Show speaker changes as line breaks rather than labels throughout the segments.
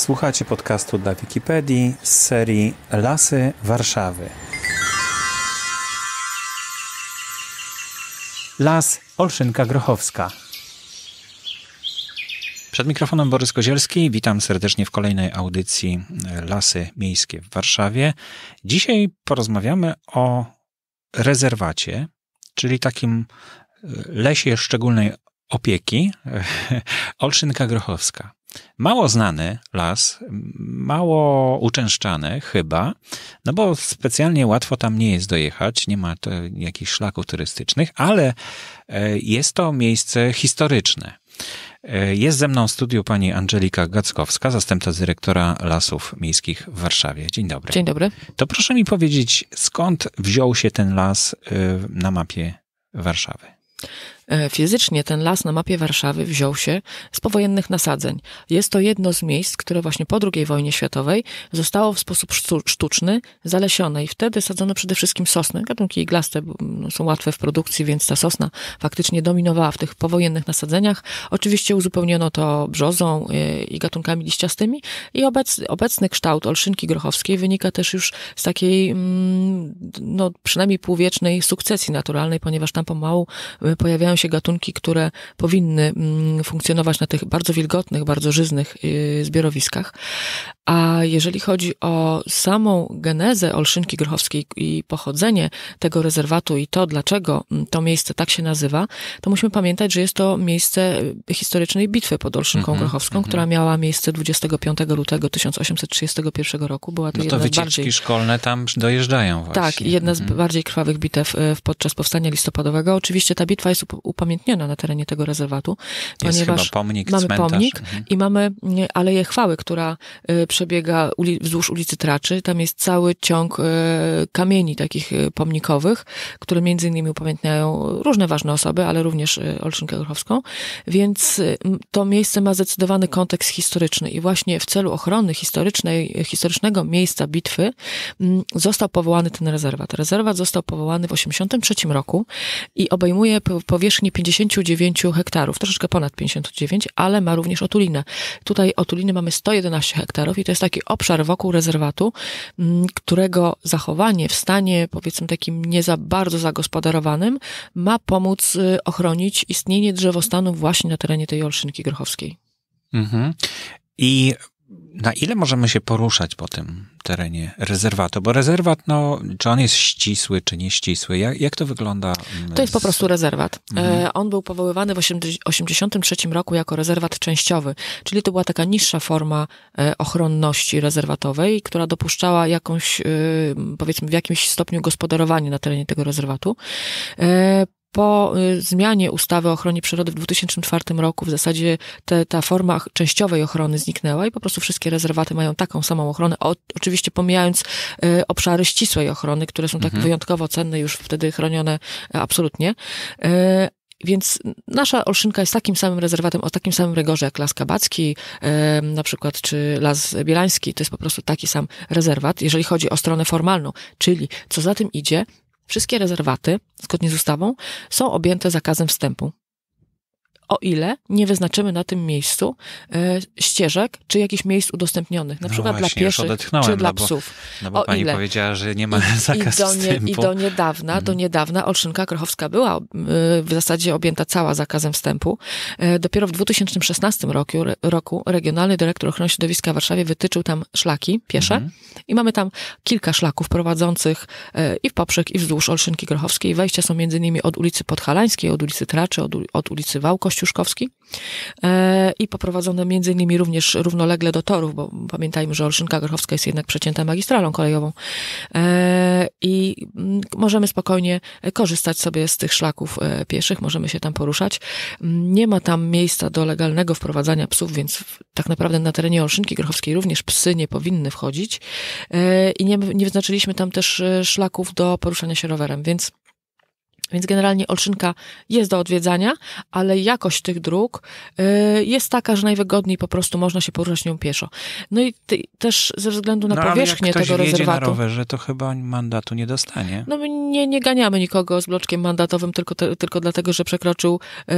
Słuchacie podcastu dla Wikipedii z serii Lasy Warszawy. Las Olszynka Grochowska. Przed mikrofonem Borys Kozielski. Witam serdecznie w kolejnej audycji Lasy Miejskie w Warszawie. Dzisiaj porozmawiamy o rezerwacie, czyli takim lesie szczególnej opieki Olszynka Grochowska. Mało znany las, mało uczęszczany chyba, no bo specjalnie łatwo tam nie jest dojechać, nie ma jakichś szlaków turystycznych, ale jest to miejsce historyczne. Jest ze mną w studiu pani Angelika Gackowska, zastępca dyrektora Lasów Miejskich w Warszawie. Dzień dobry.
Dzień dobry.
To proszę mi powiedzieć, skąd wziął się ten las na mapie Warszawy?
Fizycznie ten las na mapie Warszawy wziął się z powojennych nasadzeń. Jest to jedno z miejsc, które właśnie po II wojnie światowej zostało w sposób sztuczny zalesione i wtedy sadzono przede wszystkim sosny. Gatunki iglaste są łatwe w produkcji, więc ta sosna faktycznie dominowała w tych powojennych nasadzeniach. Oczywiście uzupełniono to brzozą i gatunkami liściastymi i obecny, obecny kształt olszynki grochowskiej wynika też już z takiej, no przynajmniej półwiecznej sukcesji naturalnej, ponieważ tam pomału pojawiają się gatunki, które powinny funkcjonować na tych bardzo wilgotnych, bardzo żyznych zbiorowiskach. A jeżeli chodzi o samą genezę Olszynki Grochowskiej i pochodzenie tego rezerwatu i to, dlaczego to miejsce tak się nazywa, to musimy pamiętać, że jest to miejsce historycznej bitwy pod Olszynką mm -hmm, Grochowską, mm -hmm. która miała miejsce 25 lutego 1831 roku. Była to,
no to
jedna
wycieczki
bardziej...
szkolne tam dojeżdżają właśnie.
Tak, jedna z
mm -hmm.
bardziej krwawych bitew podczas powstania listopadowego. Oczywiście ta bitwa jest upamiętniona na terenie tego rezerwatu, ponieważ
pomnik,
mamy
cmentarz.
pomnik
Mhm.
i mamy Aleję Chwały, która przebiega uli wzdłuż ulicy Traczy. Tam jest cały ciąg kamieni takich pomnikowych, które między innymi upamiętniają różne ważne osoby, ale również Olszynkę Grochowską. Więc to miejsce ma zdecydowany kontekst historyczny i właśnie w celu ochrony historycznej, historycznego miejsca bitwy został powołany ten rezerwat. Rezerwat został powołany w 1983 roku i obejmuje powierzchnię 59 hektarów, troszeczkę ponad 59, ale ma również otulinę. Tutaj otuliny mamy 111 hektarów i to jest taki obszar wokół rezerwatu, którego zachowanie w stanie powiedzmy takim nie za bardzo zagospodarowanym ma pomóc ochronić istnienie drzewostanu właśnie na terenie tej Olszynki Grochowskiej.
Mhm. I na ile możemy się poruszać po tym terenie rezerwatu? Bo rezerwat, no, czy on jest ścisły, czy nieścisły? Jak, jak to wygląda?
To jest po prostu rezerwat. Mhm. On był powoływany w 1983 roku jako rezerwat częściowy, czyli to była taka niższa forma ochronności rezerwatowej, która dopuszczała jakąś, powiedzmy, w jakimś stopniu gospodarowanie na terenie tego rezerwatu po zmianie ustawy o ochronie przyrody w 2004 roku w zasadzie te, ta forma częściowej ochrony zniknęła i po prostu wszystkie rezerwaty mają taką samą ochronę, o, oczywiście pomijając e, obszary ścisłej ochrony, które są tak mhm. wyjątkowo cenne, już wtedy chronione e, absolutnie. E, więc nasza Olszynka jest takim samym rezerwatem, o takim samym rygorze jak Las Kabacki, e, na przykład, czy Las Bielański. To jest po prostu taki sam rezerwat, jeżeli chodzi o stronę formalną. Czyli, co za tym idzie, Wszystkie rezerwaty, zgodnie z ustawą, są objęte zakazem wstępu. O ile nie wyznaczymy na tym miejscu e, ścieżek, czy jakichś miejsc udostępnionych, na
no
przykład
właśnie,
dla pieszych, czy dla
no bo,
psów.
No bo
o
pani
ile?
powiedziała, że nie ma I, zakazu
i do, nie. I do niedawna,
Mhm.
do niedawna Olszynka Krochowska była y, w zasadzie objęta cała zakazem wstępu. E, Dopiero w 2016 roku, roku Regionalny Dyrektor Ochrony Środowiska w Warszawie wytyczył tam szlaki piesze
Mhm.
i mamy tam kilka szlaków prowadzących e, i w poprzek, i wzdłuż Olszynki Grochowskiej. Wejścia są między innymi od ulicy Podhalańskiej, od ulicy Traczy, od, od ulicy Wał Kościuszkowski e, i poprowadzone między innymi również równolegle do torów, bo pamiętajmy, że Olszynka Grochowska jest jednak przecięta magistralą kolejową. E, i mm, możemy spokojnie korzystać sobie z tych szlaków e, pieszych, możemy się tam poruszać. Mm, Nie ma tam miejsca do legalnego wprowadzania psów, więc tak naprawdę na terenie Olszynki Grochowskiej również psy nie powinny wchodzić. I nie, nie wyznaczyliśmy tam też szlaków do poruszania się rowerem, więc Więc generalnie Olszynka jest do odwiedzania, ale jakość tych dróg y, jest taka, że najwygodniej po prostu można się poruszać nią pieszo. No i ty, też ze względu na
no,
powierzchnię
ale jak
tego rezerwatu.
na rowerze, to chyba mandatu nie dostanie.
No my nie, nie ganiamy nikogo z bloczkiem mandatowym tylko, te, tylko dlatego, że przekroczył y,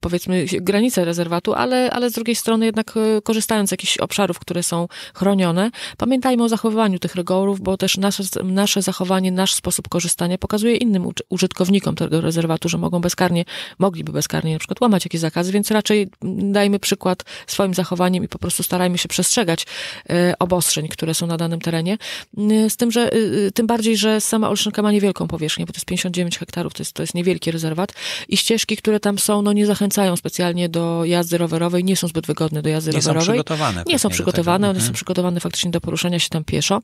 powiedzmy granicę rezerwatu, ale, ale z drugiej strony jednak y, korzystając z jakichś obszarów, które są chronione, pamiętajmy o zachowywaniu tych rygorów, bo też nasze, nasze zachowanie, nasz sposób korzystania pokazuje innym użytkownikom tego rezerwatu, że mogą bezkarnie, mogliby bezkarnie na przykład łamać jakieś zakazy, więc raczej dajmy przykład swoim zachowaniem i po prostu starajmy się przestrzegać e, obostrzeń, które są na danym terenie. E, z tym, że e, tym bardziej, że sama Olszynka ma niewielką powierzchnię, bo to jest 59 hektarów, to jest, to jest niewielki rezerwat i ścieżki, które tam są, no nie zachęcają specjalnie do jazdy rowerowej, nie są zbyt wygodne do jazdy
nie
rowerowej.
Są przygotowane
nie są przygotowane, one
mhm.
są przygotowane faktycznie do poruszania się tam pieszo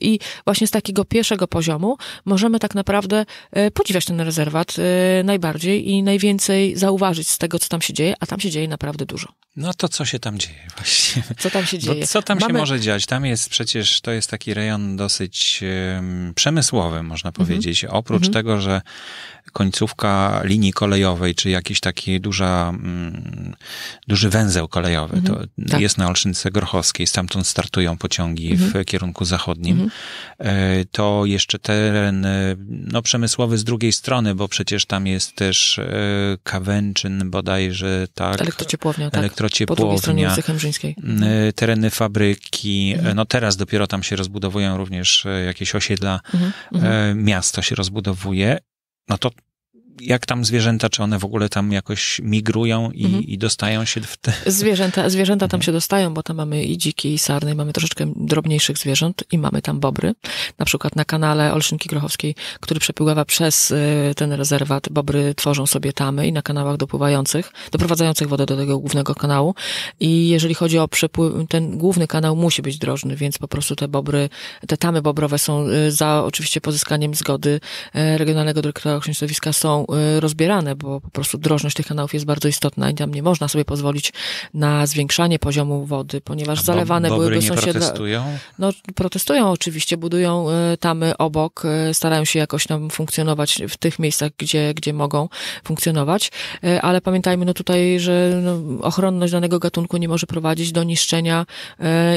i właśnie z takiego pieszego poziomu możemy tak naprawdę podziwiać ten rezerwat najbardziej i najwięcej zauważyć z tego, co tam się dzieje, a tam się dzieje naprawdę dużo.
No to co się tam dzieje właśnie?
Co tam się dzieje?
Bo co tam Mamy... się może dziać? Tam jest przecież, to jest taki rejon dosyć um, przemysłowy, można mhm. powiedzieć. Oprócz mhm. tego, że końcówka linii kolejowej, czy jakiś taki duża, um, duży węzeł kolejowy, mhm. to tak. jest na Olszynce Grochowskiej, stamtąd startują pociągi w mhm. kierunku zachodnim. Mhm. E, to jeszcze teren no, przemysłowy z drugiej strony, bo przecież tam jest też e, Kawęczyn bodajże, tak?
Elektrociepłownia, tak.
Elektrociepłownia.
Po drugiej stronie ulicy Chemrzyńskiej.
E, tereny fabryki. Mhm. No teraz dopiero tam się rozbudowują również jakieś osiedla. Mhm. mhm. Miasto się rozbudowuje. No to jak tam zwierzęta, czy one w ogóle tam jakoś migrują i, mhm. i dostają się w te...
Zwierzęta, zwierzęta tam mhm. się dostają, bo tam mamy i dziki, i sarny, mamy troszeczkę drobniejszych zwierząt i mamy tam bobry. Na przykład na kanale Olszynki Grochowskiej, który przepływa przez y, ten rezerwat, bobry tworzą sobie tamy i na kanałach dopływających, doprowadzających wodę do tego głównego kanału. I jeżeli chodzi o przepływ, ten główny kanał musi być drożny, więc po prostu te bobry, te tamy bobrowe są y, za oczywiście pozyskaniem zgody y, Regionalnego Dyrektora Ochrony Środowiska są Y, rozbierane, bo po prostu drożność tych kanałów jest bardzo istotna i tam nie można sobie pozwolić na zwiększanie poziomu wody, ponieważ A zalewane
bo,
byłyby
sąsiedle. protestują?
No, protestują oczywiście, budują y, tamy obok, y, starają się jakoś tam funkcjonować w tych miejscach, gdzie, gdzie mogą funkcjonować, ale pamiętajmy no tutaj, że no, ochronność danego gatunku nie może prowadzić do niszczenia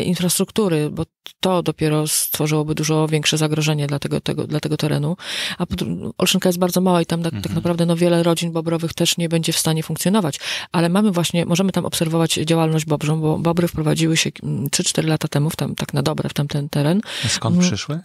infrastruktury, bo to dopiero stworzyłoby dużo większe zagrożenie dla tego, tego, dla tego terenu. A Olszynka jest bardzo mała i tam tak, tak mhm. Naprawdę no, wiele rodzin bobrowych też nie będzie w stanie funkcjonować. Ale mamy właśnie, możemy tam obserwować działalność bobrzą, bo bobry wprowadziły się 3-4 mm, lata temu, w tam, tak na dobre, w tamten teren.
A skąd mm, przyszły?
Y,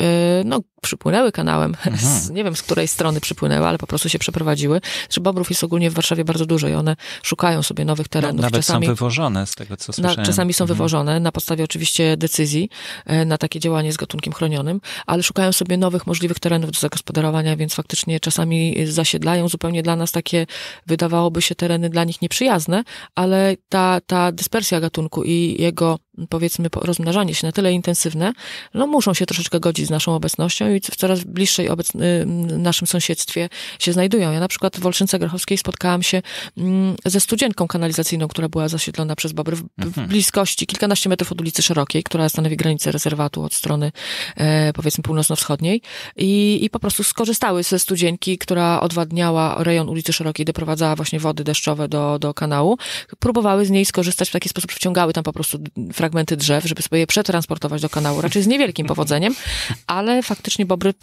no, przypłynęły kanałem. Z, nie wiem, z której strony przypłynęły, ale po prostu się przeprowadziły. Że bobrów jest ogólnie w Warszawie bardzo dużo i one szukają sobie nowych no, terenów.
No, nawet
czasami,
są wywożone z tego, co słyszałem.
Na, czasami są mhm. wywożone na podstawie oczywiście decyzji e, na takie działanie z gatunkiem chronionym, ale szukają sobie nowych możliwych terenów do zagospodarowania, więc faktycznie czasami zasiedlają zupełnie dla nas takie, wydawałoby się, tereny dla nich nieprzyjazne, ale ta, ta dyspersja gatunku i jego powiedzmy rozmnażanie się na tyle intensywne, no muszą się troszeczkę godzić z naszą obecnością i w coraz bliższej obecn- y, naszym sąsiedztwie się znajdują. Ja na przykład w Olszynce Grochowskiej spotkałam się mm, ze studzienką kanalizacyjną, która była zasiedlona przez bobry w, w mhm. bliskości, kilkanaście metrów od ulicy Szerokiej, która stanowi granicę rezerwatu od strony e, powiedzmy północno-wschodniej I, i po prostu skorzystały ze studzienki, która odwadniała rejon ulicy Szerokiej, doprowadzała właśnie wody deszczowe do, do kanału. Próbowały z niej skorzystać w taki sposób, wciągały tam po prostu fragmenty drzew, żeby sobie je przetransportować do kanału, raczej z niewielkim powodzeniem, ale faktycznie bobry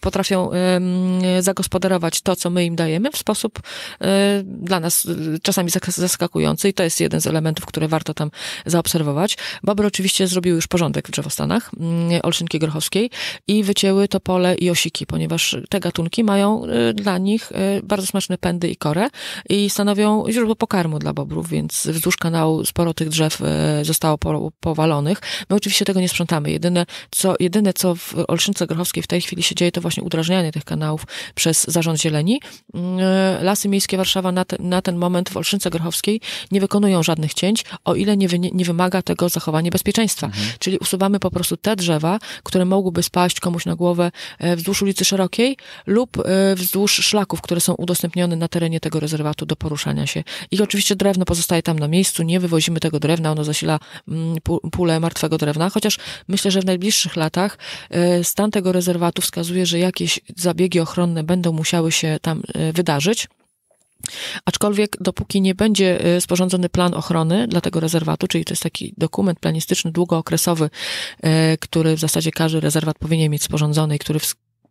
potrafią zagospodarować to, co my im dajemy w sposób e, dla nas e, czasami zaskakujący i to jest jeden z elementów, które warto tam zaobserwować. Bobry oczywiście zrobiły już porządek w drzewostanach mm, Olszynki Grochowskiej i wycięły to pole i osiki, ponieważ te gatunki mają e, dla nich bardzo smaczne pędy i korę i stanowią źródło pokarmu dla bobrów, więc wzdłuż kanału sporo tych drzew zostało powalonych. My oczywiście tego nie sprzątamy. Jedyne co, jedyne, co w Olszynce Grochowskiej w tej chwili się dzieje, to właśnie udrażnianie tych kanałów przez Zarząd Zieleni. Mm, Lasy Miejskie Warszawa na, te, na ten moment w Olszynce Grochowskiej nie wykonują żadnych cięć, o ile nie, wy, nie wymaga tego zachowanie bezpieczeństwa. Mhm. Czyli usuwamy po prostu te drzewa, które mogłyby spaść komuś na głowę e, wzdłuż ulicy Szerokiej lub e, wzdłuż szlaków, które są udostępnione na terenie tego rezerwatu do poruszania się. I oczywiście drewno pozostaje tam na miejscu, nie wywozimy tego drewna, ono zasila mm, pulę martwego drewna, chociaż myślę, że w najbliższych latach e, stan tego rezerwatu wskazuje, że jakieś zabiegi ochronne będą musiały się tam e, wydarzyć. Aczkolwiek dopóki nie będzie sporządzony plan ochrony dla tego rezerwatu, czyli to jest taki dokument planistyczny długookresowy, który w zasadzie każdy rezerwat powinien mieć sporządzony i który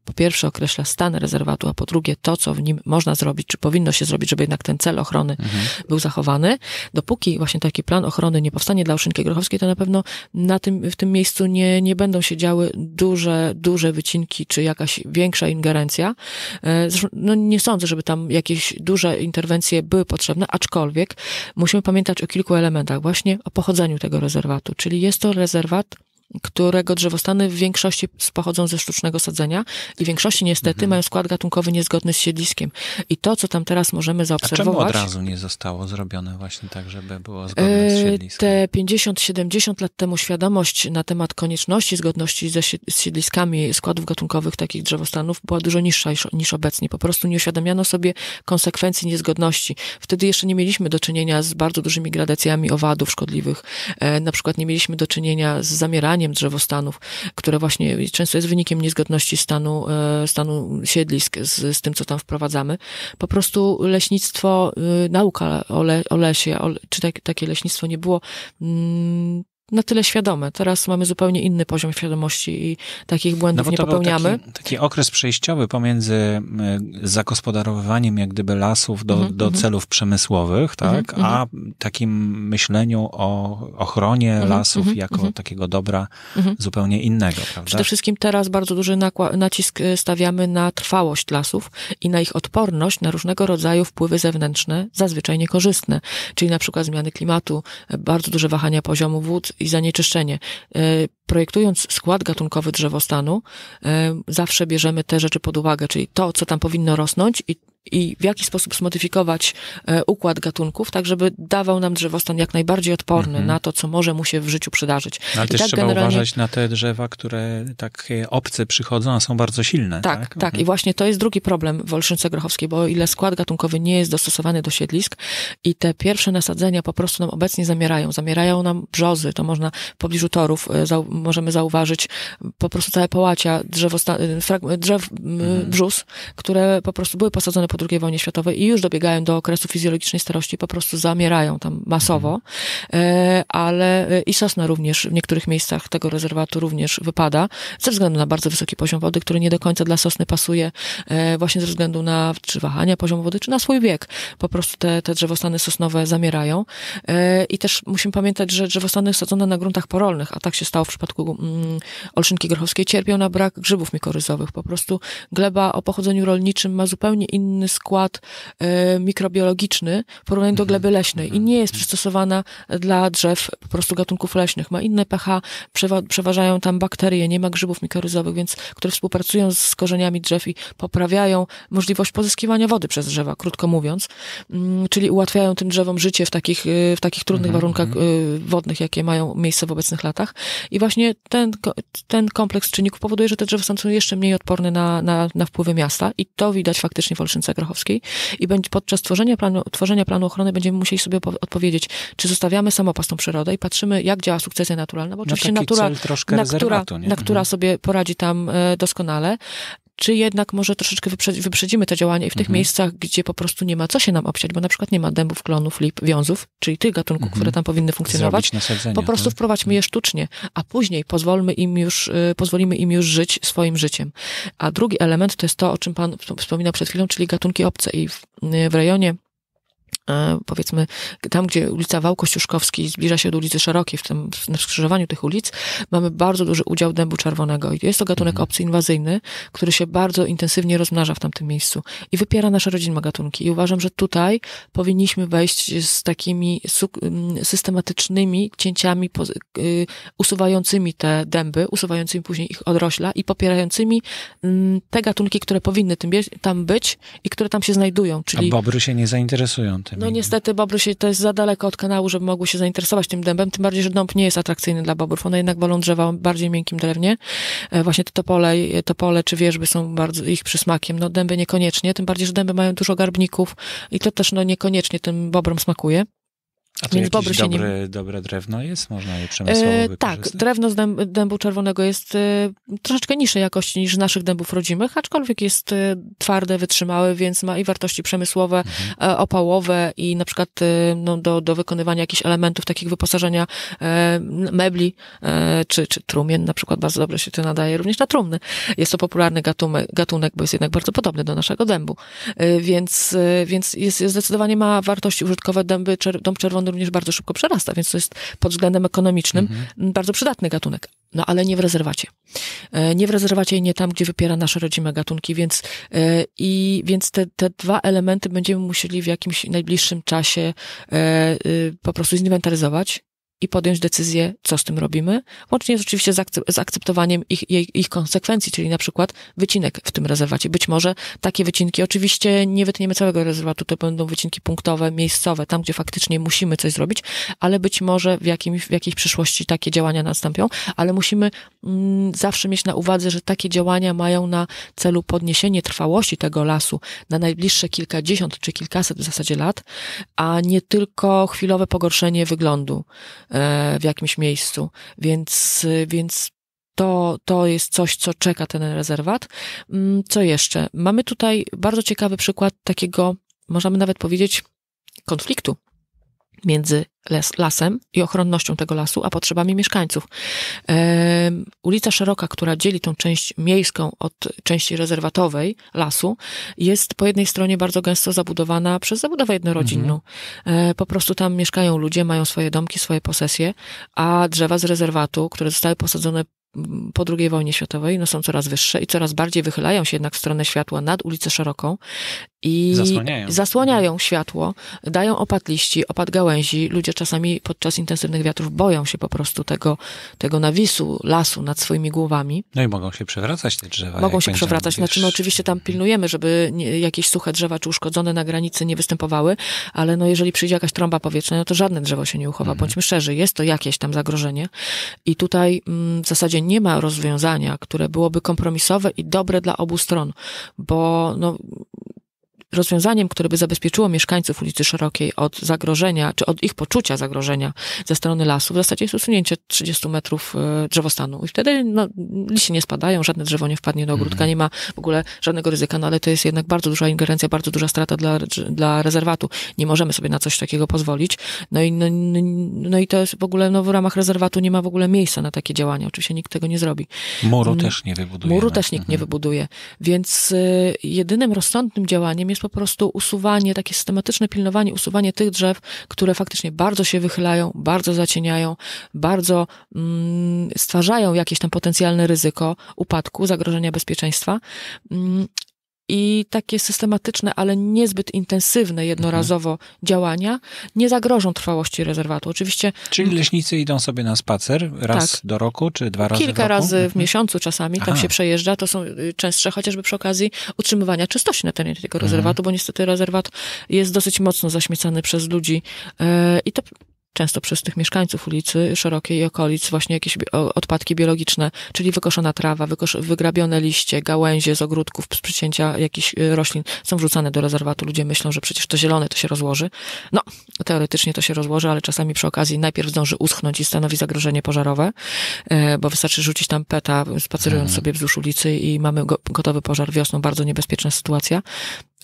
po pierwsze określa stan rezerwatu, a po drugie to, co w nim można zrobić, czy powinno się zrobić, żeby jednak ten cel ochrony mhm. był zachowany. Dopóki właśnie taki plan ochrony nie powstanie dla Uszynki Grochowskiej, to na pewno na tym, w tym miejscu nie, nie będą się działy duże, duże wycinki, czy jakaś większa ingerencja. E, zresztą, no nie sądzę, żeby tam jakieś duże interwencje były potrzebne, aczkolwiek musimy pamiętać o kilku elementach, właśnie o pochodzeniu tego rezerwatu, czyli jest to rezerwat którego drzewostany w większości pochodzą ze sztucznego sadzenia i w większości niestety mhm. mają skład gatunkowy niezgodny z siedliskiem. I to, co tam teraz możemy zaobserwować...
A czemu od razu nie zostało zrobione właśnie tak, żeby było zgodne z e, siedliskiem?
Te 50-70 lat temu świadomość na temat konieczności zgodności ze, z siedliskami składów gatunkowych takich drzewostanów była dużo niższa niż, niż obecnie. Po prostu nie uświadamiano sobie konsekwencji niezgodności. Wtedy jeszcze nie mieliśmy do czynienia z bardzo dużymi gradacjami owadów szkodliwych. E, na przykład nie mieliśmy do czynienia z zamieraniem drzewostanów, które właśnie często jest wynikiem niezgodności stanu, e, stanu siedlisk z, z tym, co tam wprowadzamy. Po prostu leśnictwo, y, nauka o, le, o lesie, o, czy tak, takie leśnictwo nie było mm, na tyle świadome. Teraz mamy zupełnie inny poziom świadomości i takich błędów no nie popełniamy.
Taki, taki, okres przejściowy pomiędzy e, zagospodarowywaniem jak gdyby lasów do, mm -hmm. do mhm. celów przemysłowych, tak, mm -hmm. a takim myśleniu o ochronie mm -hmm. lasów mhm, jako mhm. takiego dobra zupełnie innego, prawda?
Przede wszystkim teraz bardzo duży nacisk e, stawiamy na trwałość lasów i na ich odporność na różnego rodzaju wpływy zewnętrzne, zazwyczaj niekorzystne, czyli na przykład zmiany klimatu, e, bardzo duże wahania poziomu wód i zanieczyszczenie. E, projektując skład gatunkowy drzewostanu, e, zawsze bierzemy te rzeczy pod uwagę, czyli to, co tam powinno rosnąć i i w jaki sposób zmodyfikować e, układ gatunków, tak żeby dawał nam drzewostan jak najbardziej odporny mm -hmm. na to, co może mu się w życiu przydarzyć.
No, ale I też tak trzeba generalnie... uważać na te drzewa, które takie obce przychodzą, a są bardzo silne.
Tak, tak. tak. Mhm. I właśnie to jest drugi problem w Olszynce Grochowskiej, bo o ile skład gatunkowy nie jest dostosowany do siedlisk i te pierwsze nasadzenia po prostu nam obecnie zamierają. Zamierają nam brzozy, to można w pobliżu torów, e, zau możemy zauważyć po prostu całe połacia drzewosta e, drzew mm. brzus, które po prostu były posadzone po II wojnie światowej i już dobiegają do okresu fizjologicznej starości, po prostu zamierają tam masowo, mhm. ale e, i sosna również w niektórych miejscach tego rezerwatu również wypada, ze względu na bardzo wysoki poziom wody, który nie do końca dla sosny pasuje, e, właśnie ze względu na czy wahania poziomu wody, czy na swój wiek. Po prostu te, te drzewostany sosnowe zamierają. I też musimy pamiętać, że drzewostany sadzone na gruntach porolnych, a tak się stało w przypadku mm, Olszynki Grochowskiej, cierpią na brak grzybów mikoryzowych. Po prostu gleba o pochodzeniu rolniczym ma zupełnie inny skład e, mikrobiologiczny w porównaniu do mhm. gleby leśnej i nie jest przystosowana dla drzew po prostu gatunków leśnych. Ma inne pH, przewa przeważają tam bakterie, nie ma grzybów mikoryzowych, więc które współpracują z korzeniami drzew i poprawiają możliwość pozyskiwania wody przez drzewa, krótko mówiąc, mm, czyli ułatwiają tym drzewom życie w takich, e, w takich trudnych mhm, warunkach mhm. e, wodnych, jakie mają miejsce w obecnych latach. I właśnie ten, ten kompleks czynników powoduje, że te drzewa są jeszcze mniej odporne na, na, na wpływy miasta i to widać faktycznie w Olszynce Grochowskiej i podczas tworzenia planu, tworzenia planu ochrony będziemy musieli sobie odpowiedzieć, czy zostawiamy samopastą przyrodę i patrzymy, jak działa sukcesja naturalna, bo no oczywiście natura, natura, natura mhm. sobie poradzi tam e, doskonale, czy jednak może troszeczkę wyprzedzimy te działania i w tych mhm. miejscach, gdzie po prostu nie ma co się nam obsiać, bo na przykład nie ma dębów, klonów, lip, wiązów, czyli tych gatunków, mhm. które tam powinny funkcjonować, po prostu tak? wprowadźmy je sztucznie, a później pozwolmy im już, y, pozwolimy im już żyć swoim życiem. A drugi element to jest to, o czym pan wspominał przed chwilą, czyli gatunki obce i w, y, w rejonie powiedzmy tam, gdzie ulica Wał Kościuszkowski zbliża się do ulicy Szerokiej, w tym na skrzyżowaniu tych ulic, mamy bardzo duży udział dębu czerwonego. I jest to gatunek mhm. obcy inwazyjny, który się bardzo intensywnie rozmnaża w tamtym miejscu i wypiera nasze rodzinne gatunki. I uważam, że tutaj powinniśmy wejść z takimi systematycznymi cięciami y, usuwającymi te dęby, usuwającymi później ich odrośla i popierającymi te gatunki, które powinny tam być i które tam się znajdują.
Czyli... A bobry się nie zainteresują
No niestety Bobry to jest za daleko od kanału, żeby mogły się zainteresować tym dębem, tym bardziej, że dąb nie jest atrakcyjny dla bobrów. One jednak wolą drzewa bardziej miękkim drewnie. E, właśnie te topole, topole czy wierzby są bardzo ich przysmakiem. No dęby niekoniecznie, tym bardziej, że dęby mają dużo garbników i to też no niekoniecznie tym bobrom smakuje.
A to Więc jakieś dobre, nie... dobre drewno jest? Można je przemysłowo e,
Tak, drewno z dęb, dębu czerwonego jest e, troszeczkę niższej jakości niż naszych dębów rodzimych, aczkolwiek jest e, twarde, wytrzymałe, więc ma i wartości przemysłowe, mhm. E, opałowe i na przykład e, no, do, do wykonywania jakichś elementów takich wyposażenia e, mebli czy, czy trumien na przykład bardzo dobrze się to nadaje również na trumny. Jest to popularny gatunek, gatunek bo jest jednak bardzo podobny do naszego dębu. Więc, więc jest, jest zdecydowanie ma wartości użytkowe. Dęby, dąb czerwony również bardzo szybko przerasta, więc to jest pod względem ekonomicznym mhm. bardzo przydatny gatunek. No ale nie w rezerwacie. E, nie w rezerwacie i nie tam, gdzie wypiera nasze rodzime gatunki, więc, e, i, więc te, te dwa elementy będziemy musieli w jakimś najbliższym czasie e, y, po prostu zinwentaryzować i podjąć decyzję, co z tym robimy, łącznie z, oczywiście z, akceptowaniem ich, ich, ich konsekwencji, czyli na przykład wycinek w tym rezerwacie. Być może takie wycinki, oczywiście nie wytniemy całego rezerwatu, to będą wycinki punktowe, miejscowe, tam, gdzie faktycznie musimy coś zrobić, ale być może w, jakimś, w jakiejś przyszłości takie działania nastąpią, ale musimy mm, zawsze mieć na uwadze, że takie działania mają na celu podniesienie trwałości tego lasu na najbliższe kilkadziesiąt czy kilkaset w zasadzie lat, a nie tylko chwilowe pogorszenie wyglądu w jakimś miejscu, więc, więc to, to jest coś, co czeka ten rezerwat. Mm, co jeszcze? Mamy tutaj bardzo ciekawy przykład takiego, możemy nawet powiedzieć, konfliktu między les, lasem i ochronnością tego lasu, a potrzebami mieszkańców. Ulica Szeroka, która dzieli tą część miejską od części rezerwatowej lasu, jest po jednej stronie bardzo gęsto zabudowana przez zabudowę jednorodzinną. Mhm. E, po prostu tam mieszkają ludzie, mają swoje domki, swoje posesje, a drzewa z rezerwatu, które zostały posadzone po II wojnie światowej no, są coraz wyższe i coraz bardziej wychylają się jednak w stronę światła nad ulicę Szeroką i
zasłaniają,
zasłaniają światło, dają opad liści, opad gałęzi. Ludzie czasami podczas intensywnych wiatrów boją się po prostu tego, tego nawisu lasu nad swoimi głowami.
No i mogą się przewracać te drzewa.
Mogą się przewracać. Znaczy, no oczywiście tam pilnujemy, żeby nie, jakieś suche drzewa czy uszkodzone na granicy nie występowały, ale no jeżeli przyjdzie jakaś trąba powietrzna, no to żadne drzewo się nie uchowa. Mhm. Bądźmy szczerzy, jest to jakieś tam zagrożenie i tutaj mm, w zasadzie nie ma rozwiązania, które byłoby kompromisowe i dobre dla obu stron, bo no, rozwiązaniem, które by zabezpieczyło mieszkańców ulicy Szerokiej od zagrożenia, czy od ich poczucia zagrożenia ze strony lasu, w zasadzie jest usunięcie 30 metrów e, drzewostanu. I wtedy no, liście nie spadają, żadne drzewo nie wpadnie do ogródka, mhm. nie ma w ogóle żadnego ryzyka, no ale to jest jednak bardzo duża ingerencja, bardzo duża strata dla, dla rezerwatu. Nie możemy sobie na coś takiego pozwolić. No i, no, no, no i to jest w ogóle, no w ramach rezerwatu nie ma w ogóle miejsca na takie działania. Oczywiście nikt tego nie zrobi.
Muru mm. też nie wybuduje.
Muru też nikt mhm. nie wybuduje. Więc y, jedynym rozsądnym działaniem jest po prostu usuwanie, takie systematyczne pilnowanie, usuwanie tych drzew, które faktycznie bardzo się wychylają, bardzo zacieniają, bardzo mm, stwarzają jakieś tam potencjalne ryzyko upadku, zagrożenia bezpieczeństwa. Mm, i takie systematyczne, ale niezbyt intensywne jednorazowo mhm. działania nie zagrożą trwałości rezerwatu. Oczywiście.
Czyli leśnicy idą sobie na spacer raz tak. do roku, czy dwa razy?
Kilka razy w mhm. miesiącu czasami tam Aha. się przejeżdża. To są y, częstsze, chociażby przy okazji utrzymywania czystości na terenie tego mhm. rezerwatu, bo niestety rezerwat jest dosyć mocno zaśmiecany przez ludzi. E, I to często przez tych mieszkańców ulicy Szerokiej i okolic właśnie jakieś odpadki biologiczne, czyli wykoszona trawa, wygrabione liście, gałęzie z ogródków, z przycięcia jakichś y, roślin są wrzucane do rezerwatu. Ludzie myślą, że przecież to zielone to się rozłoży. No, teoretycznie to się rozłoży, ale czasami przy okazji najpierw zdąży uschnąć i stanowi zagrożenie pożarowe, e, bo wystarczy rzucić tam peta, spacerując mhm. sobie wzdłuż ulicy i mamy gotowy pożar wiosną, bardzo niebezpieczna sytuacja.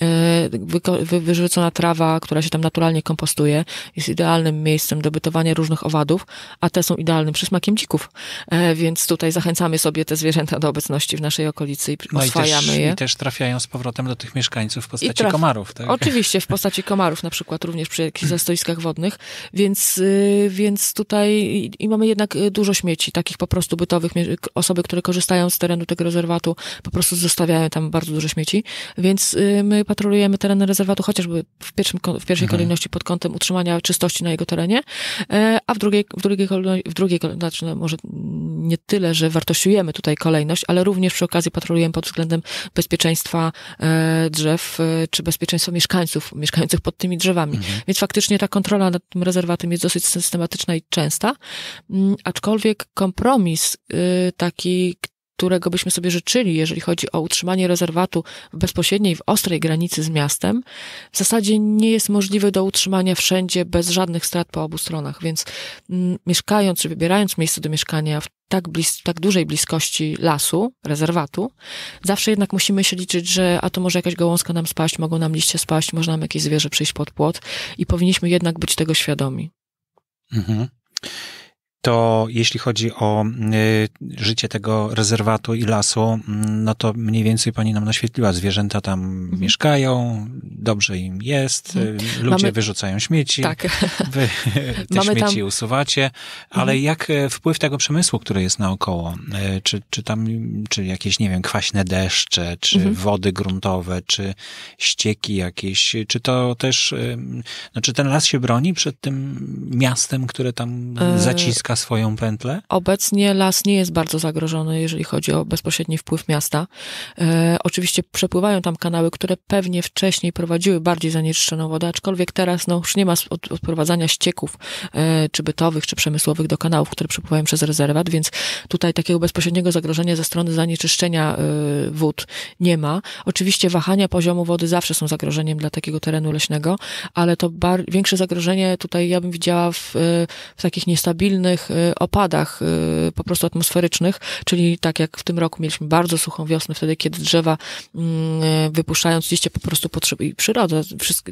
E, wyrzucona trawa, która się tam naturalnie kompostuje, jest idealnym miejscem do bytowania różnych owadów, a te są idealnym przysmakiem dzików. E, więc tutaj zachęcamy sobie te zwierzęta do obecności w naszej okolicy i no oswajamy
i też,
je.
I też trafiają z powrotem do tych mieszkańców w postaci traf... komarów. Tak?
Oczywiście, w postaci komarów, na przykład również przy jakichś zastoiskach wodnych, więc, y, więc tutaj i mamy jednak y, dużo śmieci, takich po prostu bytowych. Osoby, które korzystają z terenu tego rezerwatu, po prostu zostawiają tam bardzo dużo śmieci, więc y, my patrolujemy teren rezerwatu chociażby w, pierwszym, w pierwszej mhm. kolejności pod kątem utrzymania czystości na jego terenie, e, a w drugiej, w drugiej, w drugiej znaczy no może nie tyle, że wartościujemy tutaj kolejność, ale również przy okazji patrolujemy pod względem bezpieczeństwa e, drzew, e, czy bezpieczeństwa mieszkańców, mieszkających pod tymi drzewami. Mhm. Więc faktycznie ta kontrola nad tym rezerwatem jest dosyć systematyczna i częsta, mm, aczkolwiek kompromis y, taki, którego byśmy sobie życzyli, jeżeli chodzi o utrzymanie rezerwatu w bezpośredniej, w ostrej granicy z miastem, w zasadzie nie jest możliwy do utrzymania wszędzie bez żadnych strat po obu stronach. Więc mm, mieszkając czy wybierając miejsce do mieszkania w tak, blis, tak dużej bliskości lasu, rezerwatu, zawsze jednak musimy się liczyć, że a to może jakaś gałązka nam spaść, mogą nam liście spaść, może nam jakieś zwierzę przyjść pod płot i powinniśmy jednak być tego świadomi. Mhm
to jeśli chodzi o y, życie tego rezerwatu i lasu, mm, no to mniej więcej pani nam naświetliła. Zwierzęta tam mhm. mieszkają, dobrze im jest, mhm. Y, ludzie Mamy... wyrzucają śmieci, tak. wy te Mamy śmieci tam... usuwacie, ale mhm. jak e, wpływ tego przemysłu, który jest naokoło? E, czy, czy tam, czy jakieś, nie wiem, kwaśne deszcze, czy mhm. wody gruntowe, czy ścieki jakieś, czy to też, no czy ten las się broni przed tym miastem, które tam e, swoją pętlę?
Obecnie las nie jest bardzo zagrożony, jeżeli chodzi o bezpośredni wpływ miasta. E, oczywiście przepływają tam kanały, które pewnie wcześniej prowadziły bardziej zanieczyszczoną wodę, aczkolwiek teraz no, już nie ma od, odprowadzania ścieków, e, czy bytowych, czy przemysłowych do kanałów, które przepływają przez rezerwat, więc tutaj takiego bezpośredniego zagrożenia ze strony zanieczyszczenia e, wód nie ma. Oczywiście wahania poziomu wody zawsze są zagrożeniem dla takiego terenu leśnego, ale to bar- większe zagrożenie tutaj ja bym widziała w, e, w takich niestabilnych Y, opadach y, po prostu atmosferycznych, czyli tak jak w tym roku mieliśmy bardzo suchą wiosnę, wtedy kiedy drzewa mm, y, wypuszczając liście po prostu potrzebują, i przyroda,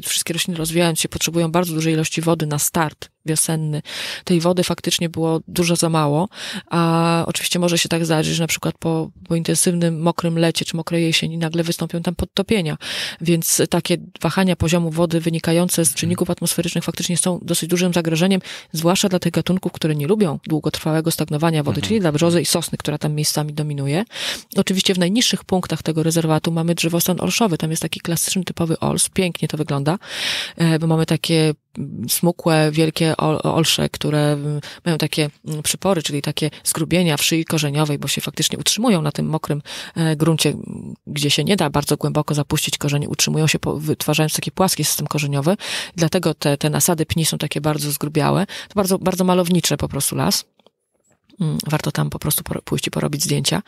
wszystkie, rośliny rozwijając się potrzebują bardzo dużej ilości wody na start wiosenny. Tej wody faktycznie było dużo za mało, a oczywiście może się tak zdarzyć, że na przykład po, po intensywnym, mokrym lecie czy mokrej jesieni nagle wystąpią tam podtopienia, więc takie wahania poziomu wody wynikające z czynników atmosferycznych faktycznie są dosyć dużym zagrożeniem, zwłaszcza dla tych gatunków, które nie lubią długotrwałego stagnowania wody, mhm. czyli dla brzozy i sosny, która tam miejscami dominuje. Oczywiście w najniższych punktach tego rezerwatu mamy drzewostan olszowy, tam jest taki klasyczny, typowy ols, pięknie to wygląda, e, bo mamy takie smukłe, wielkie olsze, które mają takie mm, przypory, czyli takie zgrubienia w szyi korzeniowej, bo się faktycznie utrzymują na tym mokrym e, gruncie, gdzie się nie da bardzo głęboko zapuścić korzeni, utrzymują się, wytwarzając taki płaski system korzeniowy. Dlatego te, te nasady pni są takie bardzo zgrubiałe. To bardzo, bardzo malownicze po prostu las. Mm, warto tam po prostu pójść i porobić zdjęcia.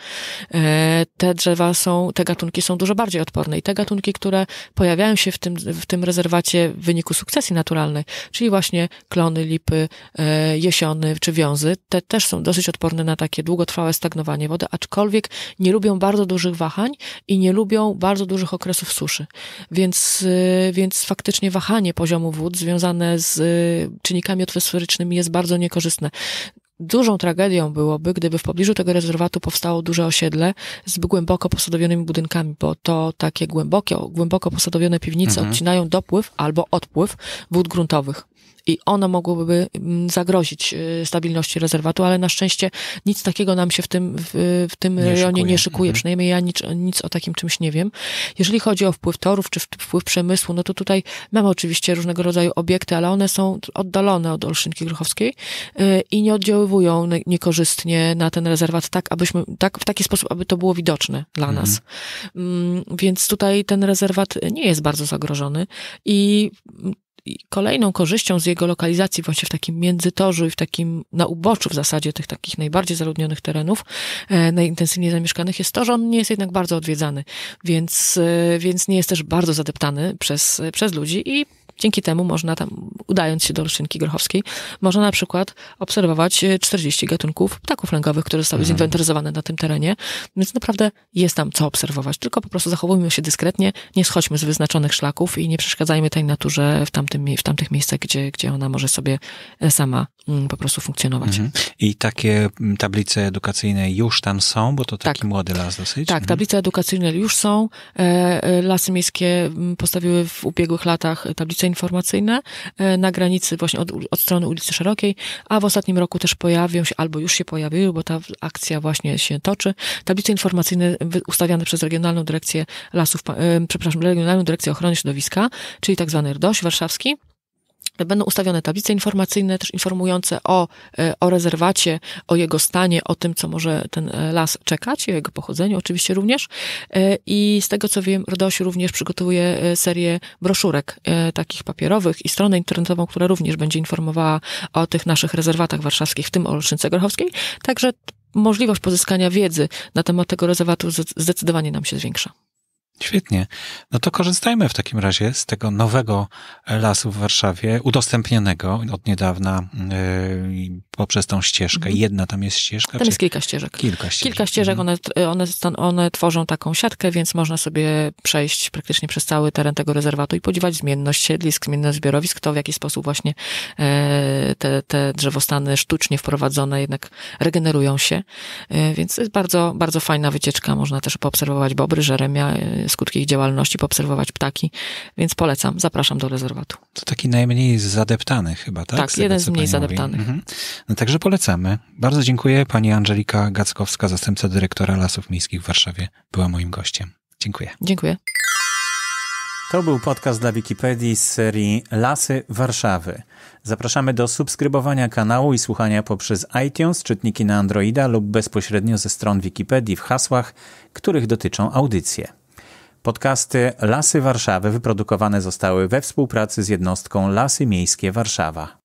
E, te drzewa są, te gatunki są dużo bardziej odporne i te gatunki, które pojawiają się w tym, w tym rezerwacie w wyniku sukcesji naturalnej, czyli właśnie klony, lipy, e, jesiony czy wiązy, te też są dosyć odporne na takie długotrwałe stagnowanie wody, aczkolwiek nie lubią bardzo dużych wahań i nie lubią bardzo dużych okresów suszy. Więc, e, więc faktycznie wahanie poziomu wód związane z czynnikami atmosferycznymi jest bardzo niekorzystne. Dużą tragedią byłoby, gdyby w pobliżu tego rezerwatu powstało duże osiedle z głęboko posadowionymi budynkami, bo to takie głębokie, głęboko posadowione piwnice mhm. odcinają dopływ albo odpływ wód gruntowych i ono mogłoby mm, zagrozić y, stabilności rezerwatu, ale na szczęście nic takiego nam się w tym, w, w tym nie rejonie szykuje. nie szykuje. Mhm. Przynajmniej ja nic, nic o takim czymś nie wiem. Jeżeli chodzi o wpływ torów czy wpływ przemysłu, no to tutaj mamy oczywiście różnego rodzaju obiekty, ale one są oddalone od Olszynki Grochowskiej y, i nie oddziaływują niekorzystnie na ten rezerwat tak, abyśmy, tak, w taki sposób, aby to było widoczne dla mhm. nas. Mm, więc tutaj ten rezerwat nie jest bardzo zagrożony i kolejną korzyścią z jego lokalizacji właśnie w takim międzytorzu i w takim na uboczu w zasadzie tych takich najbardziej zaludnionych terenów, e, najintensywniej zamieszkanych jest to, że on nie jest jednak bardzo odwiedzany, więc, e, więc nie jest też bardzo zadeptany przez, przez ludzi i Dzięki temu można tam, udając się do Olszynki Grochowskiej, można na przykład obserwować 40 e, gatunków ptaków lęgowych, które zostały mhm. zinwentaryzowane na tym terenie, więc naprawdę jest tam co obserwować. Tylko po prostu zachowujmy się dyskretnie, nie schodźmy z wyznaczonych szlaków i nie przeszkadzajmy tej naturze w, tamtym, w tamtych miejscach, gdzie, gdzie ona może sobie e, sama mm, po prostu funkcjonować. Mhm.
I takie mm, tablice edukacyjne już tam są, bo to taki tak. młody las dosyć?
Tak, mhm. tablice edukacyjne już są. E, lasy miejskie mm, postawiły w ubiegłych latach tablice informacyjne e, na granicy właśnie od, od strony ulicy Szerokiej, a w ostatnim roku też pojawią się, albo już się pojawiły, bo ta akcja właśnie się toczy, tablice informacyjne ustawiane przez Regionalną Dyrekcję Lasów, e, przepraszam, Regionalną Dyrekcję Ochrony Środowiska, czyli tak zwany RDOŚ warszawski, Będą ustawione tablice informacyjne, też informujące o, e, o rezerwacie, o jego stanie, o tym, co może ten e, las czekać, o jego pochodzeniu oczywiście również. E, I z tego, co wiem, RDOŚ również przygotowuje serię broszurek takich papierowych i stronę internetową, która również będzie informowała o tych naszych rezerwatach warszawskich, w tym o Olszynce Grochowskiej. Także możliwość pozyskania wiedzy na temat tego rezerwatu zdecydowanie nam się zwiększa.
Świetnie. No to korzystajmy w takim razie z tego nowego lasu w Warszawie, udostępnionego od niedawna yy, poprzez tą ścieżkę. Mhm. Jedna tam jest ścieżka?
Tam jest kilka ścieżek.
Kilka ścieżek.
Kilka ścieżek, mhm. one, one, one tworzą taką siatkę, więc można sobie przejść praktycznie przez cały teren tego rezerwatu i podziwiać zmienność siedlisk, zmienność zbiorowisk, to w jaki sposób właśnie e, te, te drzewostany sztucznie wprowadzone jednak regenerują się. E, więc jest bardzo, bardzo fajna wycieczka. Można też poobserwować bobry, żeremia, skutki ich działalności, poobserwować ptaki, więc polecam, zapraszam do rezerwatu.
To taki najmniej zadeptany chyba, tak?
Tak, z jeden z mniej zadeptanych. Mhm.
No także polecamy. Bardzo dziękuję. Pani Angelika Gackowska, zastępca dyrektora Lasów Miejskich w Warszawie, była moim gościem. Dziękuję.
Dziękuję.
To był podcast dla Wikipedii z serii Lasy Warszawy. Zapraszamy do subskrybowania kanału i słuchania poprzez iTunes, czytniki na Androida lub bezpośrednio ze stron Wikipedii w hasłach, których dotyczą audycje. Podcasty Lasy Warszawy wyprodukowane zostały we współpracy z jednostką Lasy Miejskie Warszawa.